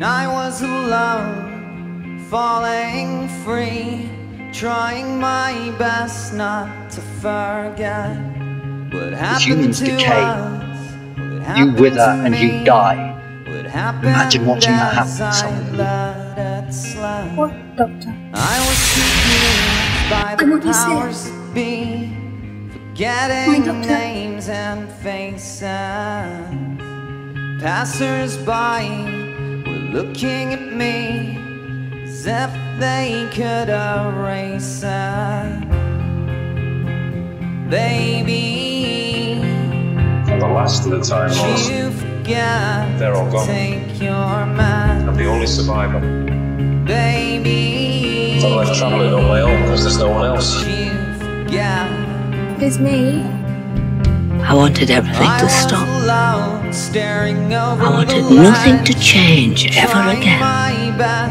And I was alone, falling free, trying my best not to forget what happened humans to decay, us. what You wither to and you die. what happened Imagine watching that happen to someone. let it. What, Doctor? I was confused by And the what powers that be, forgetting doctor. names and faces. Passers-by were looking at me as if they could erase it. Baby, For the last of the Time Lords, you forget They're all gone. take your man, I'm the only survivor. baby. I'm left travelling on my own because there's no one else. It's me. I wanted everything I to was stop. Alone, staring over I wanted the nothing to change ever again.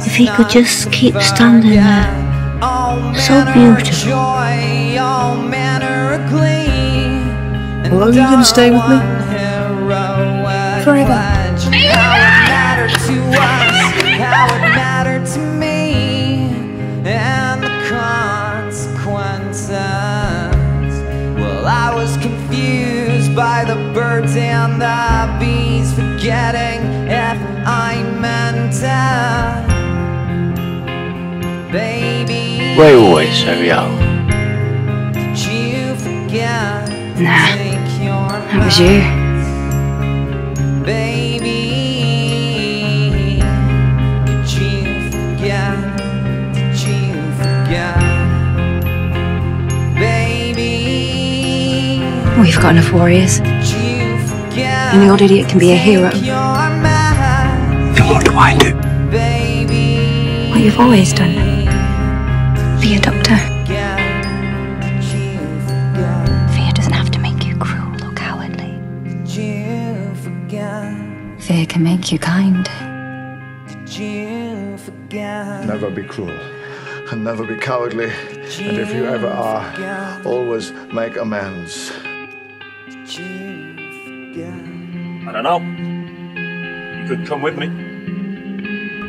If he could just keep standing forget there, all so of beautiful. Joy, all glee, and Well, are you gonna stay with me? Forever. Birds and the bees, forgetting if I meant it. Baby, We're always so young. did you forget to Nah, take your That was you. Baby, did you forget? Did you forget? Baby, We've got enough warriors. Did you? And the odd idiot can be a hero. Take your man, Then what do I do? What you've always done. Be a doctor. Forget? Did you forget? Fear doesn't have to make you cruel or cowardly. Did you forget? Fear can make you kind. Did you forget? Never be cruel and never be cowardly. And if you ever are, always make amends. Did you forget? I don't know. You could come with me.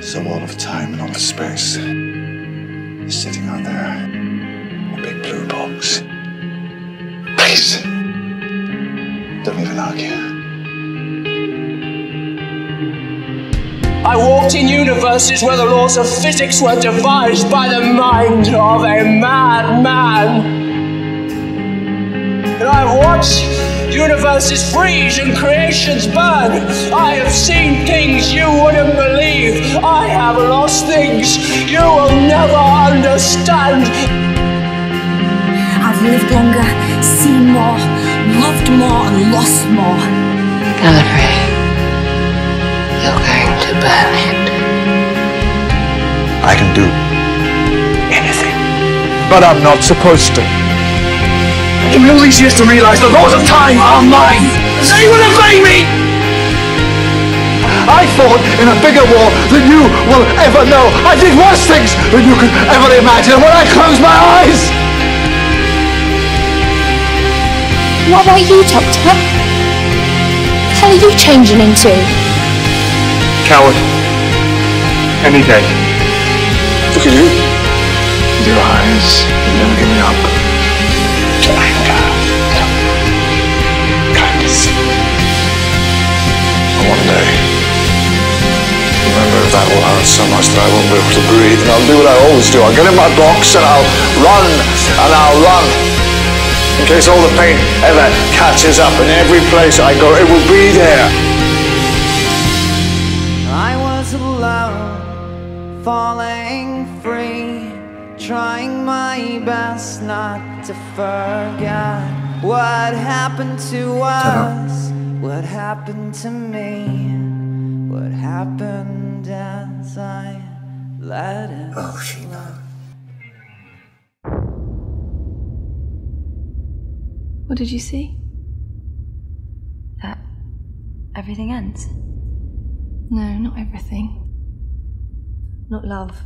So all of time and all of space is sitting out there in a big blue box. Please, don't even argue. I walked in universes where the laws of physics were devised by the mind of a madman. And I watched universes freeze and creations burn. I have seen things you wouldn't believe. I have lost things you will never understand. I've lived longer, seen more, loved more, and lost more. Gallifrey, you're going to burn it. I can do anything, but I'm not supposed to. It will easier to realize the laws of time are mine. Does anyone obey me? I fought in a bigger war than you will ever know. I did worse things than you could ever imagine when I closed my eyes. What about you, Doctor? What the hell are you changing into? Coward. Any day. Look at you. With your eyes, you never give me up. That will hurt so much that I won't be able to breathe. And I'll do what I always do. I'll get in my box and I'll run and I'll run. In case all the pain ever catches up in every place I go, it will be there. I was alone, falling free, trying my best not to forget what happened to us, what happened to me, what happened as I let it. Oh, Sheena. What did you see? That everything ends? No, not everything. Not love.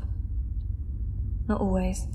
Not always.